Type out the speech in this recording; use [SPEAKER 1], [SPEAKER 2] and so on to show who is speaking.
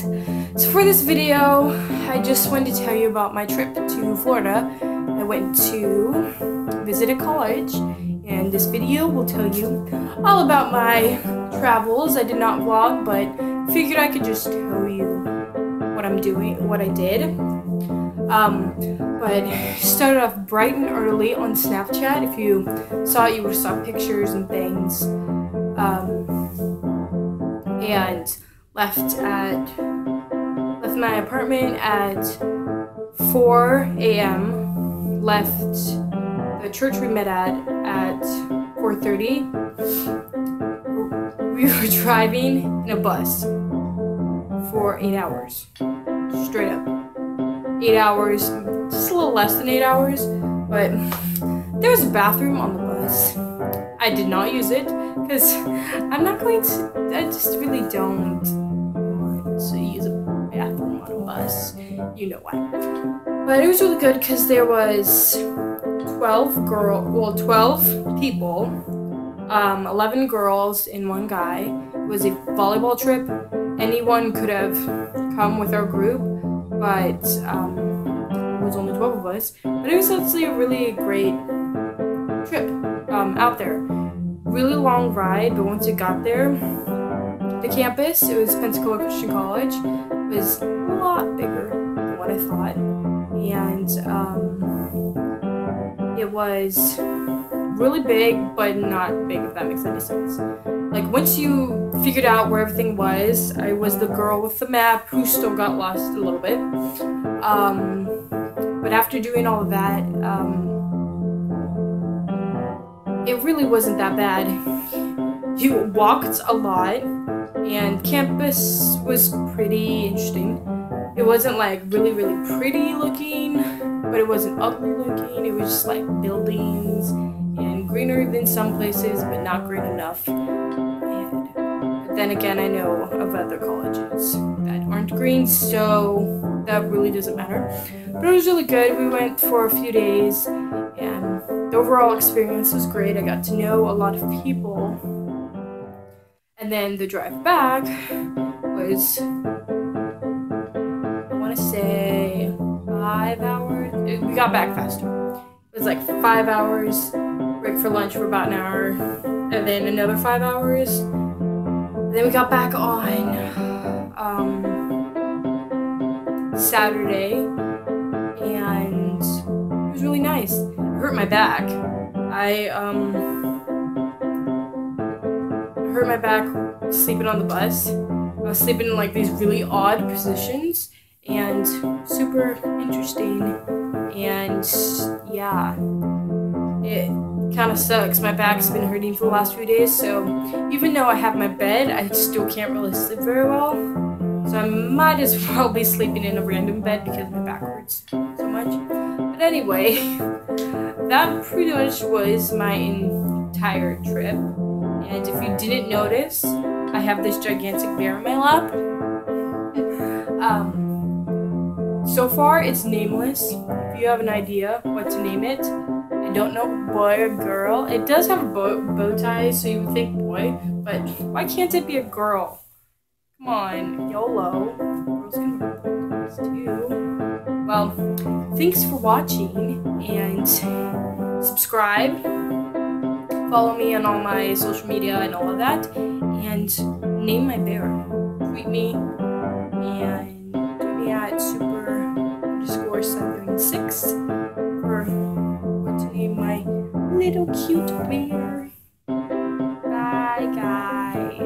[SPEAKER 1] guys. So for this video, I just wanted to tell you about my trip to Florida. I went to visit a college and this video will tell you all about my travels. I did not vlog, but figured I could just tell you what I'm doing, what I did. Um, but started off bright and early on Snapchat. If you saw it, you saw pictures and things. Um, and left at left my apartment at 4 a.m. Left the church we met at at 4:30. We were driving in a bus for eight hours, straight up. Eight hours, just a little less than eight hours, but there was a bathroom on the bus. I did not use it because I'm not going to. I just really don't want to use a bathroom on a bus. You know why. But it was really good because there was 12 girl, well 12 people, um, 11 girls and one guy. It was a volleyball trip. Anyone could have come with our group, but um, it was only 12 of us. But it was actually a really great trip um, out there. Really long ride, but once we got there, the campus, it was Pensacola Christian College, was a lot bigger than what I thought. And um, it was really big, but not big, if that makes any sense. Like, once you figured out where everything was, I was the girl with the map who still got lost a little bit. Um, but after doing all of that, um, it really wasn't that bad. You walked a lot, and campus was pretty interesting. It wasn't like really, really pretty looking, but it wasn't ugly looking. It was just like buildings and greener than some places, but not green enough. And then again, I know of other colleges that aren't green, so that really doesn't matter. But it was really good. We went for a few days, the overall experience was great. I got to know a lot of people. And then the drive back was, I want to say, five hours. We got back faster. It was like five hours, break for lunch for about an hour, and then another five hours. And then we got back on um, Saturday, hurt my back. I um hurt my back sleeping on the bus. I was sleeping in like these really odd positions and super interesting. And yeah, it kind of sucks. My back's been hurting for the last few days, so even though I have my bed, I still can't really sleep very well. So I might as well be sleeping in a random bed because my back hurts so much. But anyway, that pretty much was my entire trip. And if you didn't notice, I have this gigantic bear in my lap. um, so far, it's nameless. If you have an idea what to name it, I don't know, boy or girl. It does have a bow, bow tie, so you would think boy, but why can't it be a girl? Come on, YOLO. Girls can too. Well, thanks for watching, and subscribe. Follow me on all my social media and all of that. And name my bear. Tweet me and tweet me at super underscore 776.